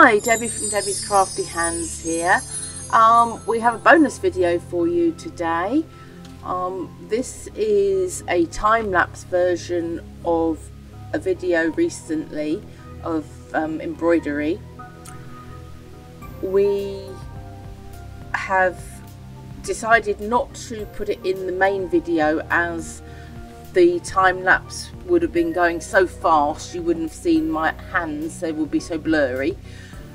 Hi, Debbie from Debbie's Crafty Hands here. Um, we have a bonus video for you today. Um, this is a time-lapse version of a video recently of um, embroidery. We have decided not to put it in the main video as the time lapse would have been going so fast you wouldn't have seen my hands they would be so blurry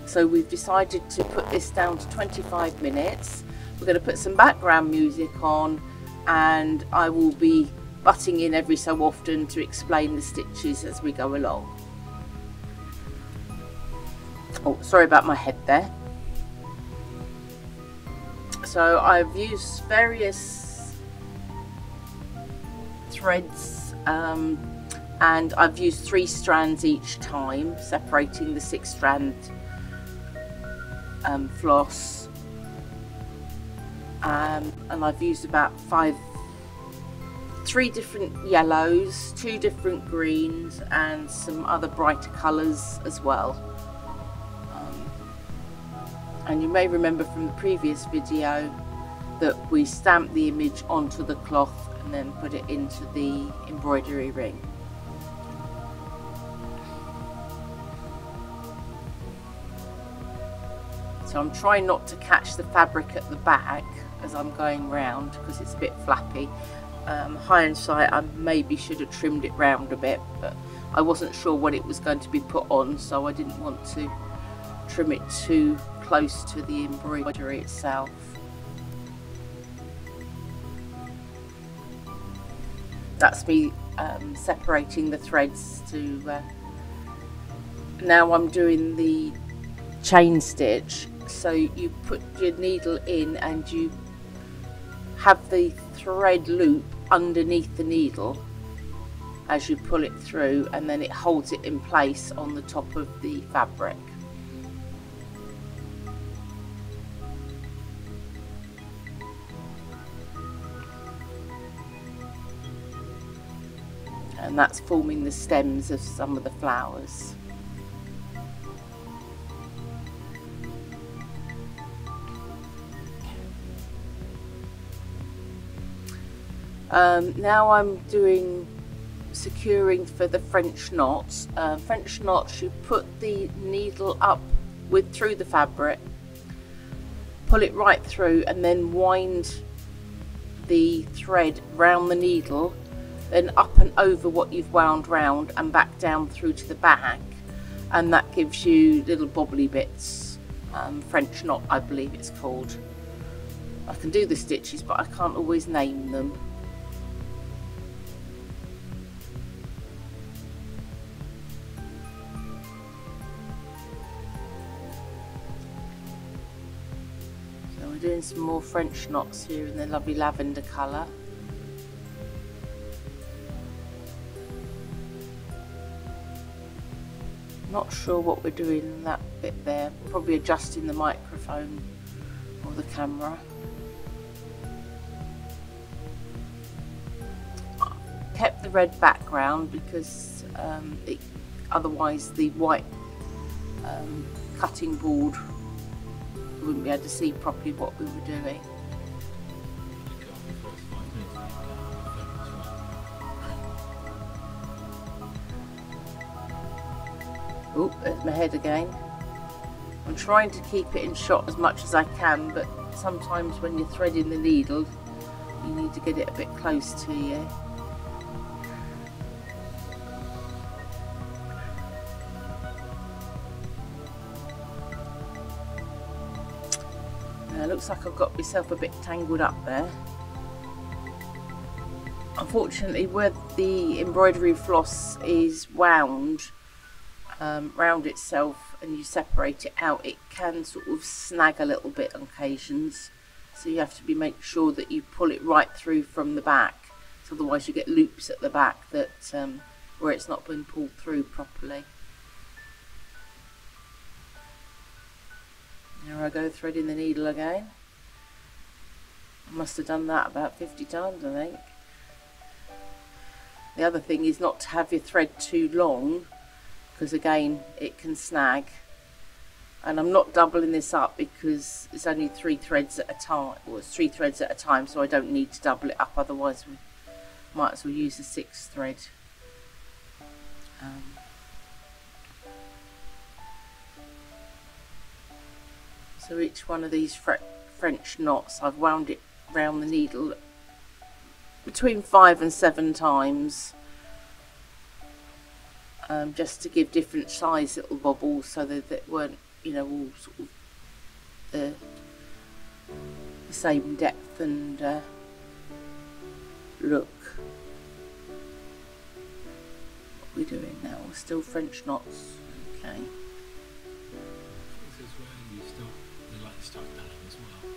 so we've decided to put this down to 25 minutes. We're going to put some background music on and I will be butting in every so often to explain the stitches as we go along. Oh sorry about my head there. So I've used various threads um, and I've used three strands each time separating the six strand um, floss um, and I've used about five three different yellows two different greens and some other brighter colors as well um, and you may remember from the previous video that we stamped the image onto the cloth and then put it into the embroidery ring. So I'm trying not to catch the fabric at the back as I'm going round because it's a bit flappy. Um, hindsight I maybe should have trimmed it round a bit but I wasn't sure what it was going to be put on so I didn't want to trim it too close to the embroidery itself. that's me um, separating the threads to uh, now I'm doing the chain stitch so you put your needle in and you have the thread loop underneath the needle as you pull it through and then it holds it in place on the top of the fabric and that's forming the stems of some of the flowers. Um, now I'm doing securing for the French knots. Uh, French knots, you put the needle up with through the fabric, pull it right through and then wind the thread round the needle then up and over what you've wound round and back down through to the back. And that gives you little bobbly bits. Um, French knot I believe it's called. I can do the stitches but I can't always name them some more French knots here in the lovely lavender colour Not sure what we're doing in that bit there. Probably adjusting the microphone or the camera. Kept the red background because um, it, otherwise the white um, cutting board wouldn't be able to see properly what we were doing. Oh, there's my head again. I'm trying to keep it in shot as much as I can, but sometimes when you're threading the needle, you need to get it a bit close to you. Looks like I've got myself a bit tangled up there. Unfortunately, where the embroidery floss is wound, um, round itself and you separate it out, it can sort of snag a little bit on occasions. So you have to be make sure that you pull it right through from the back. So otherwise you get loops at the back that um, where it's not been pulled through properly. Here I go threading the needle again. I must have done that about 50 times I think. The other thing is not to have your thread too long because again it can snag and I'm not doubling this up because it's only three threads at a time or it's three threads at a time so I don't need to double it up otherwise we might as well use the sixth thread um, so each one of these French knots I've wound it round the needle between five and seven times um, just to give different size little bobbles so that they weren't you know all sort of the, the same depth and uh, look. What we're doing now? Are still French knots. Okay start, light start as well.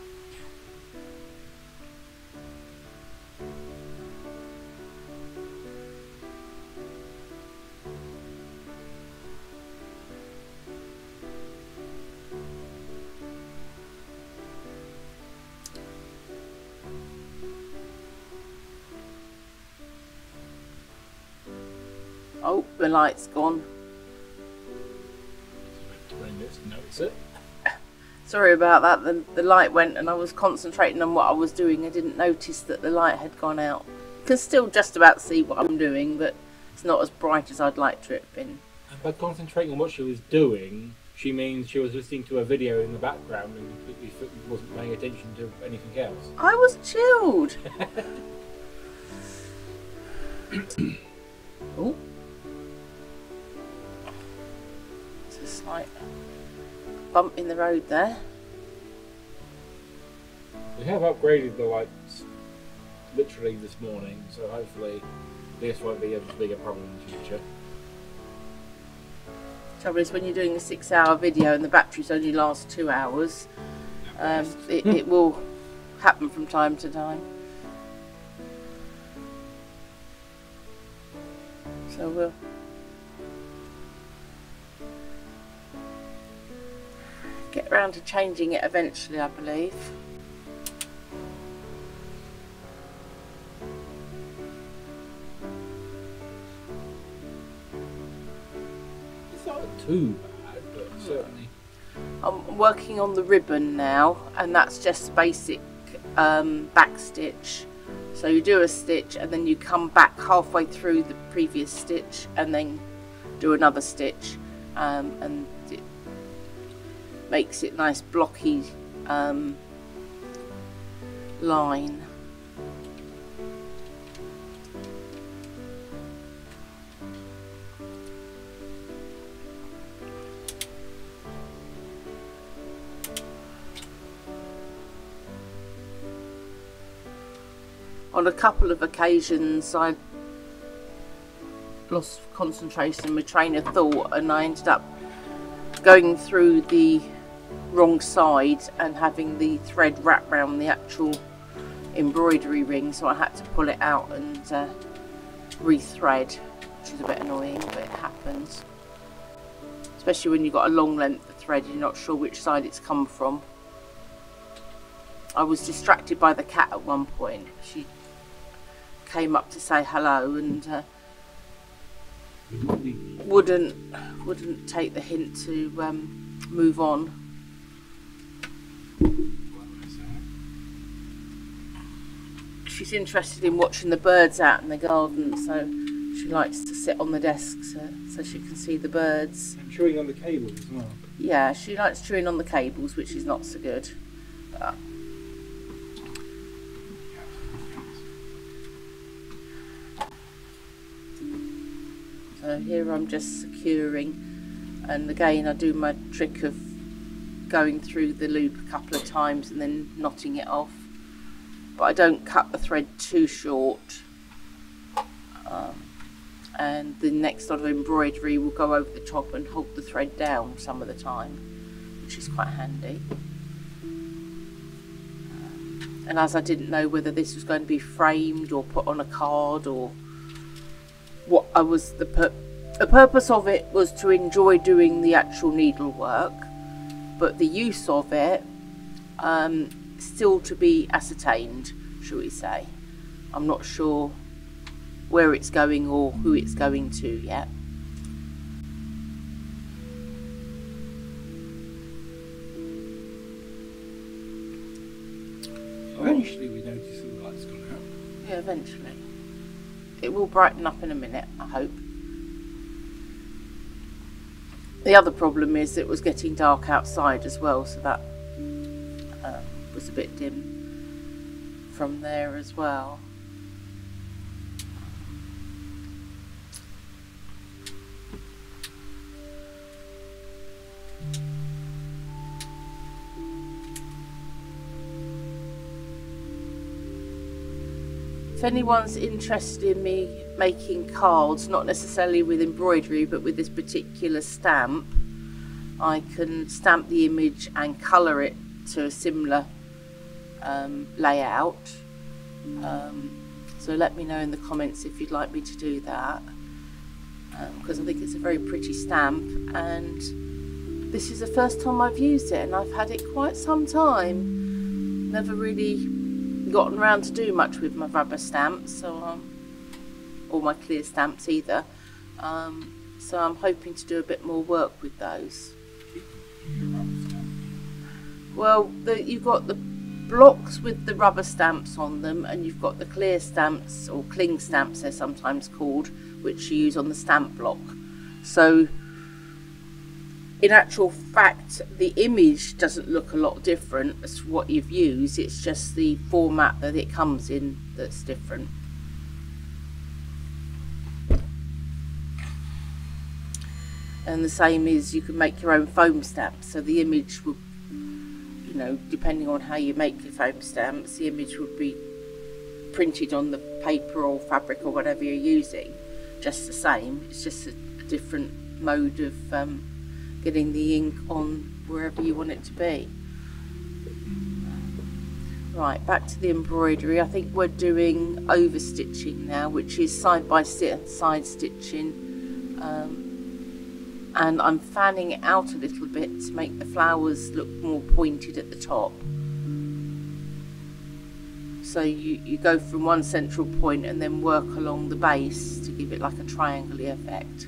oh the light's gone So when it's notice it. Sorry about that. The, the light went and I was concentrating on what I was doing. I didn't notice that the light had gone out. You can still just about see what I'm doing, but it's not as bright as I'd like to have been. And by concentrating on what she was doing, she means she was listening to a video in the background and completely wasn't paying attention to anything else. I was chilled. oh. It's a slight bump in the road there. We have upgraded the lights literally this morning, so hopefully this won't be as big a problem in the future. Trouble is, when you're doing a six-hour video and the batteries only last two hours, um, it, it will happen from time to time. So we'll get around to changing it eventually, I believe. It's not too bad, but certainly. I'm working on the ribbon now, and that's just basic um, back stitch. So you do a stitch, and then you come back halfway through the previous stitch, and then do another stitch, um, and makes it nice blocky um, line. on a couple of occasions I lost concentration, my train of thought, and I ended up going through the wrong side and having the thread wrap around the actual embroidery ring, so I had to pull it out and uh, rethread, which is a bit annoying, but it happens. Especially when you've got a long length of thread, you're not sure which side it's come from. I was distracted by the cat at one point. She came up to say hello and uh, wouldn't wouldn't take the hint to um, move on. She's interested in watching the birds out in the garden, so she likes to sit on the desk so, so she can see the birds. I'm chewing on the cables as well. Yeah, she likes chewing on the cables, which is not so good. But So here I'm just securing and again I do my trick of going through the loop a couple of times and then knotting it off but I don't cut the thread too short. Um, and the next sort of embroidery will go over the top and hold the thread down some of the time which is quite handy. And as I didn't know whether this was going to be framed or put on a card or what I was the pur- the purpose of it was to enjoy doing the actual needlework, but the use of it um, still to be ascertained, shall we say. I'm not sure where it's going or who it's going to yet. Eventually we notice the light's gone out. Yeah, eventually. It will brighten up in a minute, I hope. The other problem is it was getting dark outside as well, so that um, was a bit dim from there as well. If anyone's interested in me making cards, not necessarily with embroidery, but with this particular stamp, I can stamp the image and colour it to a similar um, layout. Um, so let me know in the comments if you'd like me to do that, because um, I think it's a very pretty stamp and this is the first time I've used it and I've had it quite some time. Never really gotten around to do much with my rubber stamps, so um, or my clear stamps either. Um, so I'm hoping to do a bit more work with those. Well, the, you've got the blocks with the rubber stamps on them, and you've got the clear stamps or cling stamps, they're sometimes called, which you use on the stamp block. So in actual fact, the image doesn't look a lot different as what you've used. It's just the format that it comes in that's different. And the same is you can make your own foam stamps. So the image will, you know, depending on how you make your foam stamps, the image would be printed on the paper or fabric or whatever you're using. Just the same. It's just a, different mode of um, getting the ink on wherever you want it to be. Right, back to the embroidery. I think we're doing over stitching now, which is side by side stitching. Um, and I'm fanning it out a little bit to make the flowers look more pointed at the top. So you, you go from one central point and then work along the base to give it like a triangle effect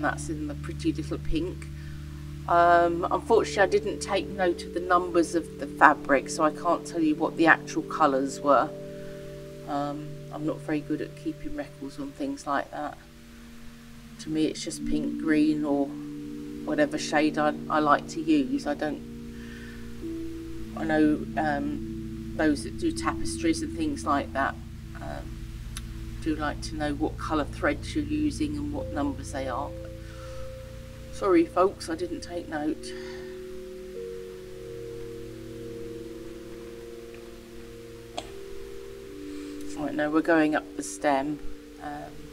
and that's in the pretty little pink. Um, unfortunately, I didn't take note of the numbers of the fabric, so I can't tell you what the actual colours were. Um, I'm not very good at keeping records on things like that. To me, it's just pink, green, or whatever shade I, I like to use. I don't. I know um, those that do tapestries and things like that um, do like to know what colour threads you're using and what numbers they are. Sorry folks, I didn't take note. Right, now we're going up the stem. Um,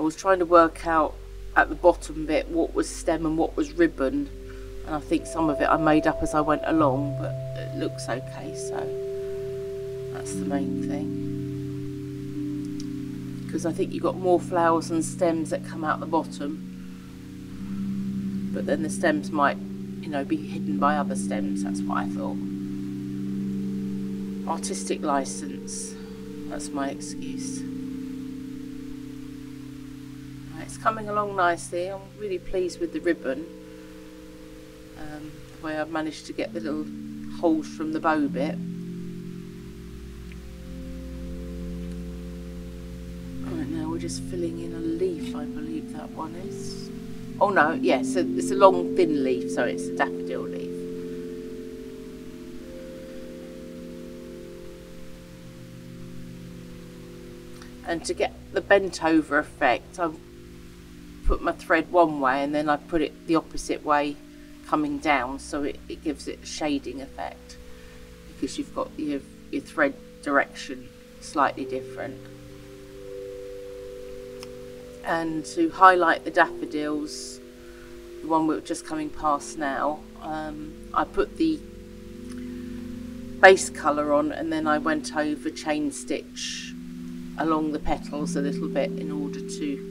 I was trying to work out at the bottom bit what was stem and what was ribbon and I think some of it I made up as I went along but it looks okay so that's the main thing. Because I think you've got more flowers and stems that come out the bottom but then the stems might you know be hidden by other stems that's what I thought. Artistic license that's my excuse coming along nicely I'm really pleased with the ribbon um, the way I've managed to get the little holes from the bow bit Right now we're just filling in a leaf, I believe that one is. Oh no, yes, yeah, so it's a long thin leaf, so it's a daffodil leaf. And to get the bent over effect, I put my thread one way and then I put it the opposite way coming down so it, it gives it a shading effect because you've got your, your thread direction slightly different. And to highlight the daffodils, the one we're just coming past now, um, I put the base colour on and then I went over chain stitch along the petals a little bit in order to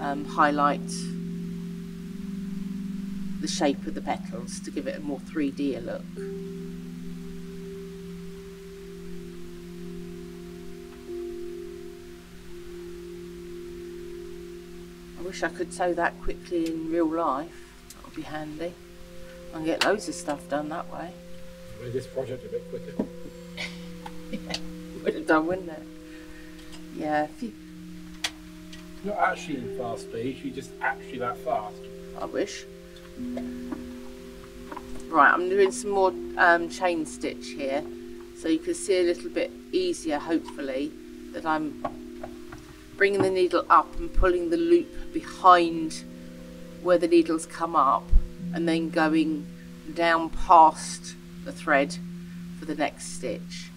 um, highlight the shape of the petals to give it a more 3D look. I wish I could sew that quickly in real life. That would be handy. I can get loads of stuff done that way. Made this project a bit quicker. Would have done, wouldn't it? Yeah, Not actually in fast speed, she's just actually that fast. I wish. Right, I'm doing some more um, chain stitch here, so you can see a little bit easier, hopefully, that I'm bringing the needle up and pulling the loop behind where the needles come up, and then going down past the thread for the next stitch.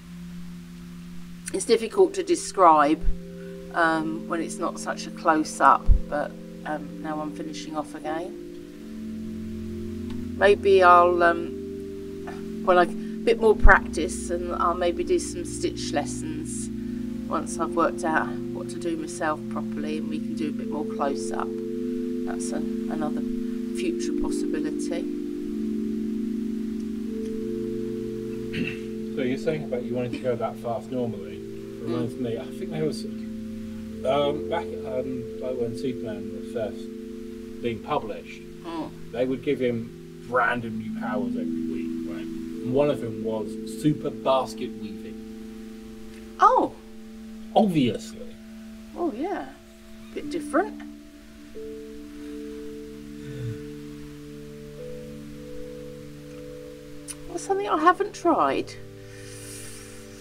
It's difficult to describe um, when it's not such a close up, but um, now I'm finishing off again. Maybe I'll, um, well, a bit more practice, and I'll maybe do some stitch lessons once I've worked out what to do myself properly, and we can do a bit more close up. That's a, another future possibility. So you're saying about you wanting to go that fast normally? Reminds me, I think there was um, back um, like when Superman was first being published, Hmm. they would give him random new powers every week, right? And one of them was super basket weaving. Oh, Obviously, oh yeah, bit different. What's something I haven't tried?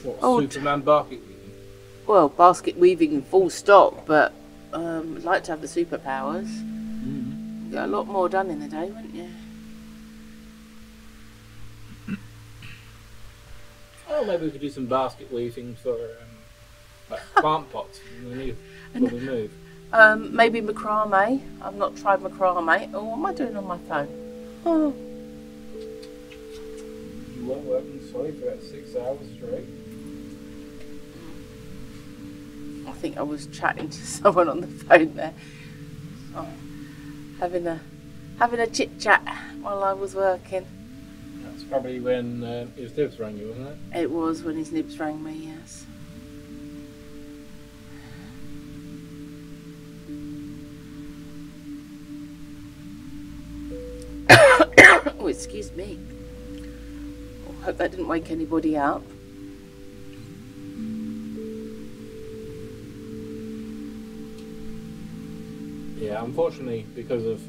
what Oh, Superman basket weaving? Well, basket weaving full stop, but um, I'd like to have the superpowers. Mm. Get a lot more done in the day, wouldn't you? Oh, maybe we could do some basket weaving for um, like plant pots when we. When we move. Um, maybe macrame. I've not tried macrame. Oh, what am I doing on my phone? Oh, You weren't working sorry for about six hours straight. Think I was chatting to someone on the phone there. Oh, having a having a chit chat while I was working. That's probably when uh, his dibs rang you, wasn't it? It was when his nibs rang me. Yes. oh, excuse me. Oh, hope that didn't wake anybody up. Yeah, unfortunately, because of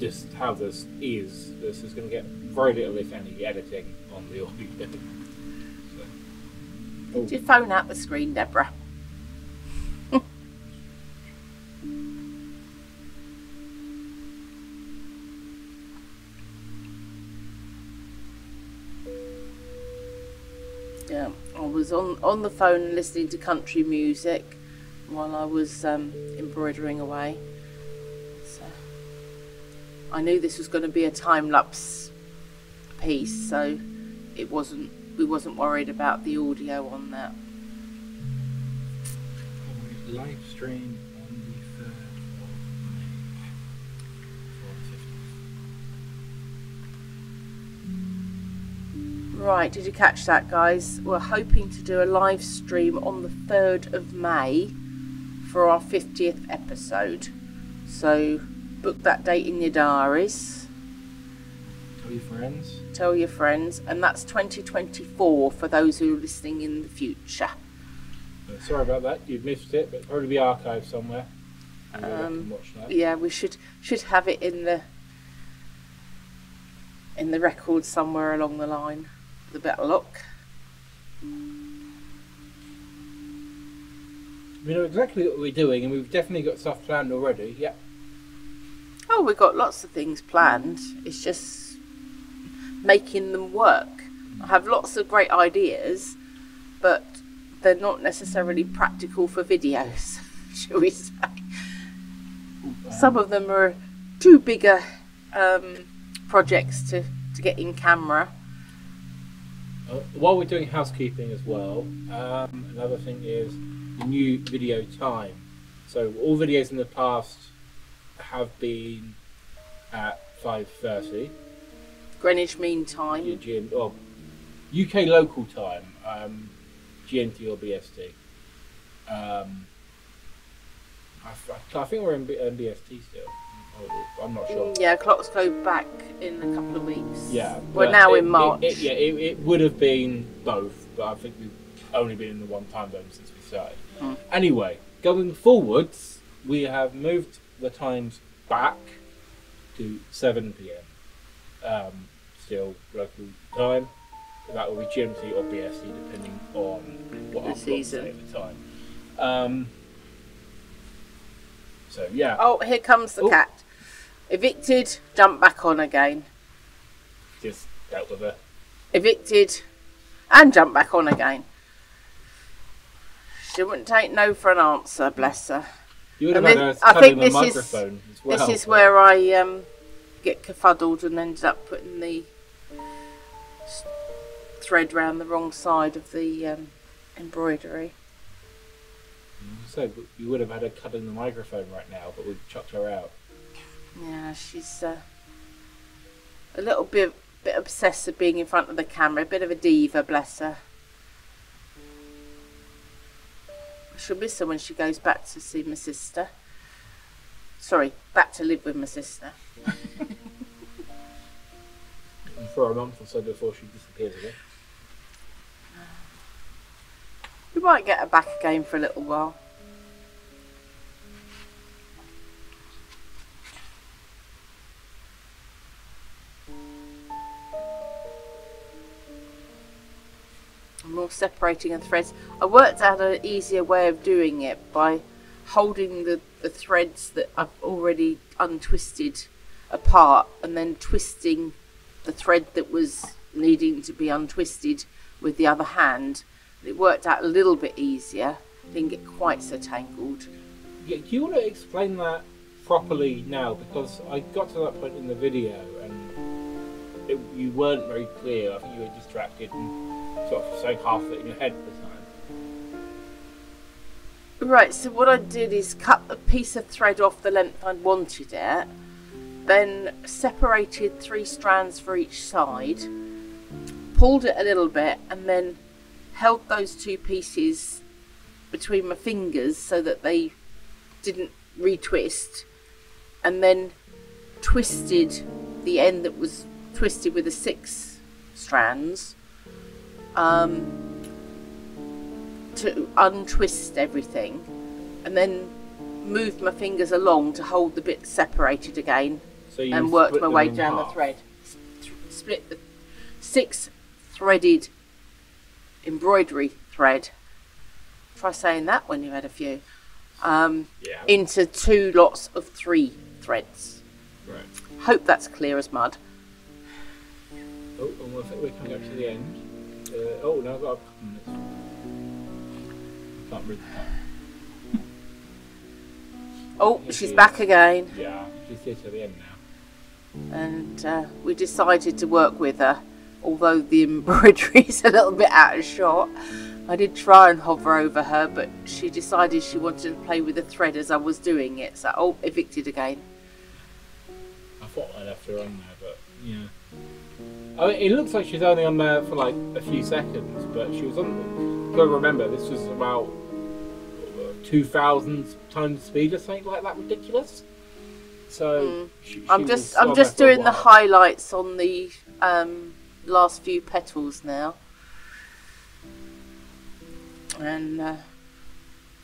just how this is, this is going to get very little, if any, editing on the audio. So, Did you phone out the screen, Deborah? yeah, I was on, on the phone listening to country music while I was um, embroidering away. I knew this was going to be a time lapse piece, so it wasn't we wasn't worried about the audio on that. live stream on the 3rd of May Right, did you catch that, guys? We're hoping to do a live stream on the 3rd of May for our 50th episode. So book that date in your diaries, Tell your friends. tell your friends, and that's 2024 for those who are listening in the future. Uh, sorry about that, you've missed it, but it'll probably be archived somewhere. You go back Um, watch that. Yeah, we should should have it in the in the record somewhere along the line. With a bit of luck. We know exactly what we're doing, and we've definitely got stuff planned already. Yeah. Oh, we've got lots of things planned. It's just making them work. I have lots of great ideas, but they're not necessarily practical for videos, shall we say. Some of them are too bigger um, projects to, to get in camera. Uh, while we're doing housekeeping as well, um, another thing is the new video time. So all videos in the past have been at 5.30 Greenwich Mean Time. your GM, or UK local time, um, GMT or BST. Um, I I, think we're in B- uh, BST still. Oh, I'm not sure. Yeah, clocks go back in a couple of weeks. Yeah, We're now it- in March. It, it, yeah, it, it would have been both, but I think we've only been in the one time zone since we started. Hmm. Anyway, going forwards, we have moved the times back to 7 pm. Um, still local time. That will be GMT or BST depending on what The clocks season. say at the time. Um, so yeah, Oh, here comes the Oh. cat. Evicted, jump back on again. just dealt with it. Evicted, and jump back on again. She wouldn't take no for an answer, bless her. You would have And had I think this is- well. this is but- where I um, get kerfuddled and ended up putting the thread round the wrong side of the um, embroidery. So you would have had her cut in the microphone right now, but we've chucked her out. Yeah, she's uh, a little bit bit obsessed with being in front of the camera, a bit of a diva, bless her. She'll miss her when she goes back to see my sister. Sorry, back to live with my sister. And for a month or so before she disappears again. We might get her back again for a little while. All separating the threads. I worked out an easier way of doing it by holding the, the threads that I've already untwisted apart and then twisting the thread that was needing to be untwisted with the other hand. It worked out a little bit easier. Didn't get quite so tangled. Yeah, do you want to explain that properly now? Because I got to that point in the video and it, you weren't very clear. I think you were distracted and sort of half of it in your head at the time. Right, so what I did is cut a piece of thread off the length I wanted it, then separated three strands for each side, pulled it a little bit, and then held those two pieces between my fingers so that they didn't retwist, and then twisted the end that was twisted with the six strands. Um, to untwist everything and then moved my fingers along to hold the bits separated again So and worked my way down the thread. Th- Split the six threaded embroidery thread. Try saying that when you've had a few. Um, Yeah. into two lots of three threads. right. Hope that's clear as mud. Oh, and I think we're coming up to the end. Uh, oh, now I've got a couple minutes. I can't read. Oh, Here she's she back again. Yeah, she's here to the end now. and uh, we decided to work with her. Although the embroidery is a little bit out of shot, I did try and hover over her, but she decided she wanted to play with the thread as I was doing it. So, oh, evicted again. I thought I left her on there, but yeah. I mean, it looks like she's only on there for like a few seconds, but she was on. Got to remember, this was about uh, 2,000 times speed or something like that ridiculous. So Mm. she, she I'm just, I'm just doing the highlights on the um, last few petals now. And uh,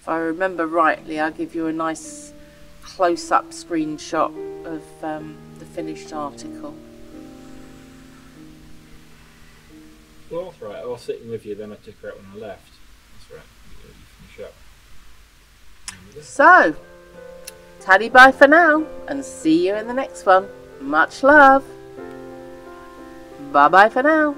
if I remember rightly, I'll give you a nice close-up screenshot of um, the finished article. Well, that's right. I was sitting with you, then I took her out when I left. That's right. You, finish up. So, taddy bye for now, and see you in the next one. Much love. Bye bye for now.